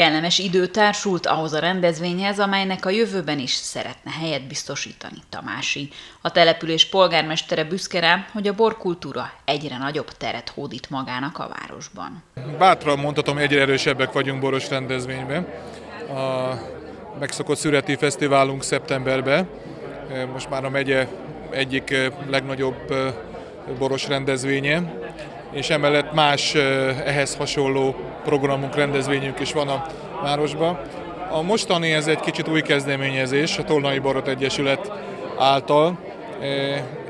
Kellemes idő társult ahhoz a rendezvényhez, amelynek a jövőben is szeretne helyet biztosítani Tamási. A település polgármestere büszke rá, hogy a borkultúra egyre nagyobb teret hódít magának a városban. Bátran mondhatom, egyre erősebbek vagyunk boros rendezvényben. A megszokott szüreti fesztiválunk szeptemberben, most már a megye egyik legnagyobb boros rendezvénye, és emellett más ehhez hasonló programunk, rendezvényünk is van a városban. A mostani ez egy kicsit új kezdeményezés a Tolnai Barot Egyesület által.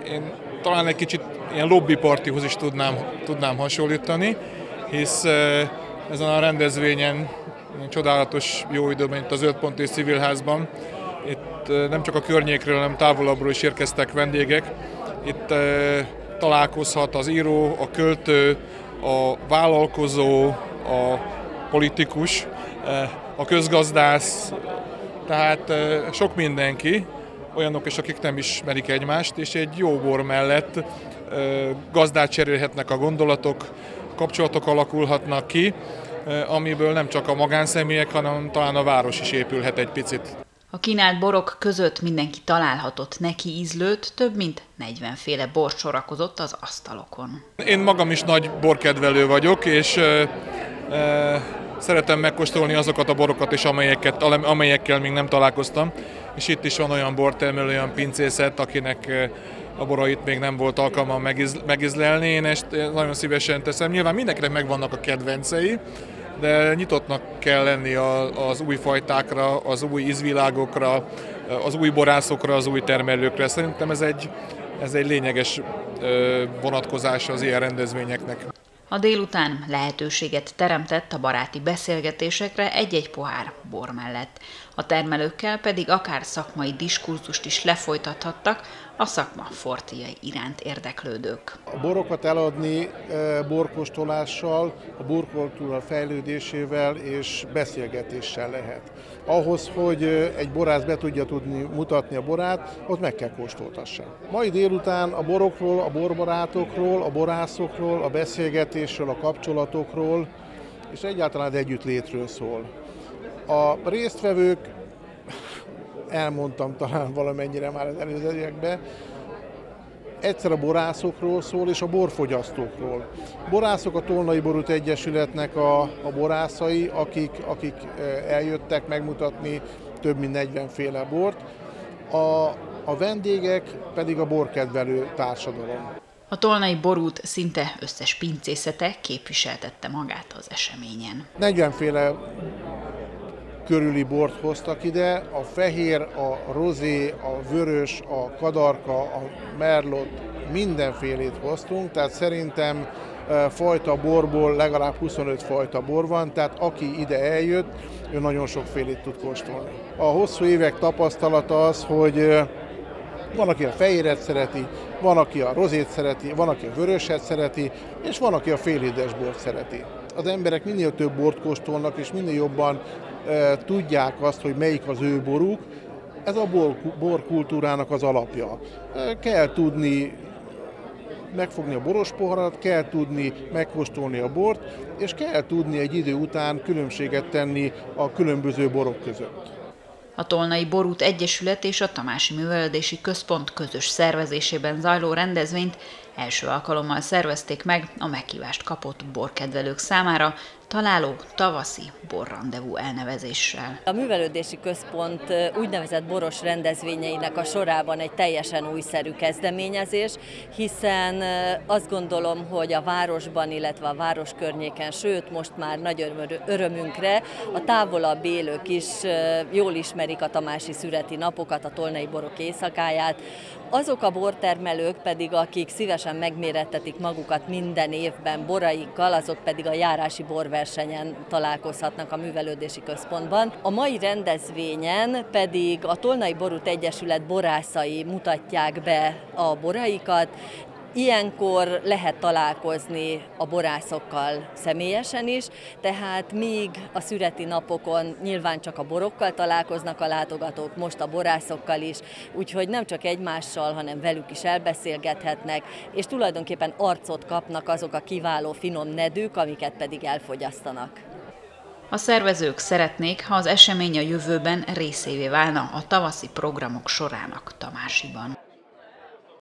Én talán egy kicsit ilyen lobbypartihoz is tudnám, tudnám hasonlítani, hisz ezen a rendezvényen csodálatos jó időben itt az 5 pont és civilházban. Itt nem csak a környékről, hanem távolabbról is érkeztek vendégek. Itt találkozhat az író, a költő, a vállalkozó, a politikus, a közgazdász, tehát sok mindenki, olyanok is, akik nem ismerik egymást, és egy jó bor mellett gazdát cserélhetnek a gondolatok, kapcsolatok alakulhatnak ki, amiből nem csak a magánszemélyek, hanem talán a város is épülhet egy picit. A kínált borok között mindenki találhatott neki ízlőt, több mint 40 féle bor sorakozott az asztalokon. Én magam is nagy borkedvelő vagyok, és e, e, szeretem megkóstolni azokat a borokat is, amelyeket, amelyekkel még nem találkoztam. És itt is van olyan bortermelő, olyan pincészet, akinek a borait még nem volt alkalma megizlelni. Én ezt nagyon szívesen teszem. Nyilván mindenkinek megvannak a kedvencei, de nyitottnak kell lenni az új fajtákra, az új ízvilágokra, az új borászokra, az új termelőkre. Szerintem ez egy, ez egy lényeges vonatkozás az ilyen rendezvényeknek. A délután lehetőséget teremtett a baráti beszélgetésekre egy-egy pohár bor mellett. A termelőkkel pedig akár szakmai diskurzust is lefolytathattak a szakma fortiai iránt érdeklődők. A borokat eladni e, borkóstolással, a borkultúra fejlődésével és beszélgetéssel lehet. Ahhoz, hogy e, egy borász be tudja tudni mutatni a borát, ott meg kell kóstoltassa. Mai délután a borokról, a borbarátokról, a borászokról, a beszélgetésről, a kapcsolatokról és egyáltalán együttlétről szól. A résztvevők, elmondtam talán valamennyire már az előzőekben, egyszer a borászokról szól, és a borfogyasztókról. Borászok a Tolnai Borút Egyesületnek a, a borászai, akik, akik eljöttek megmutatni több mint 40 féle bort. A, a vendégek pedig a borkedvelő társadalom. A Tolnai Borút szinte összes pincészete képviseltette magát az eseményen. 40 féle körüli bort hoztak ide, a fehér, a rozé, a vörös, a kadarka, a merlot, mindenfélét hoztunk, tehát szerintem fajta borból legalább 25 fajta bor van, tehát aki ide eljött, ő nagyon sokfélét tud kóstolni. A hosszú évek tapasztalata az, hogy van, aki a fehéret szereti, van, aki a rozét szereti, van, aki a vöröset szereti, és van, aki a félédes bort szereti. Az emberek minél több bort kóstolnak, és minél jobban e, tudják azt, hogy melyik az ő boruk, ez a bor, borkultúrának az alapja. E, kell tudni megfogni a boros poharat, kell tudni megkóstolni a bort, és kell tudni egy idő után különbséget tenni a különböző borok között. A Tolnai Borút Egyesület és a Tamási Művelődési Központ közös szervezésében zajló rendezvényt első alkalommal szervezték meg a meghívást kapott borkedvelők számára, találó tavaszi borrandevú elnevezéssel. A Művelődési Központ úgynevezett boros rendezvényeinek a sorában egy teljesen újszerű kezdeményezés, hiszen azt gondolom, hogy a városban, illetve a város környéken, sőt most már nagy örömünkre a távolabb élők is jól ismerik a Tamási Szüreti napokat, a Tolnai Borok éjszakáját, azok a bortermelők pedig, akik szívesen megmérettetik magukat minden évben boraikkal, azok pedig a járási borversenyen találkozhatnak a művelődési központban. A mai rendezvényen pedig a Tolnai Borút Egyesület borászai mutatják be a boraikat, Ilyenkor lehet találkozni a borászokkal személyesen is, tehát míg a szüreti napokon nyilván csak a borokkal találkoznak a látogatók, most a borászokkal is, úgyhogy nem csak egymással, hanem velük is elbeszélgethetnek, és tulajdonképpen arcot kapnak azok a kiváló finom nedűk, amiket pedig elfogyasztanak. A szervezők szeretnék, ha az esemény a jövőben részévé válna a tavaszi programok sorának Tamásiban.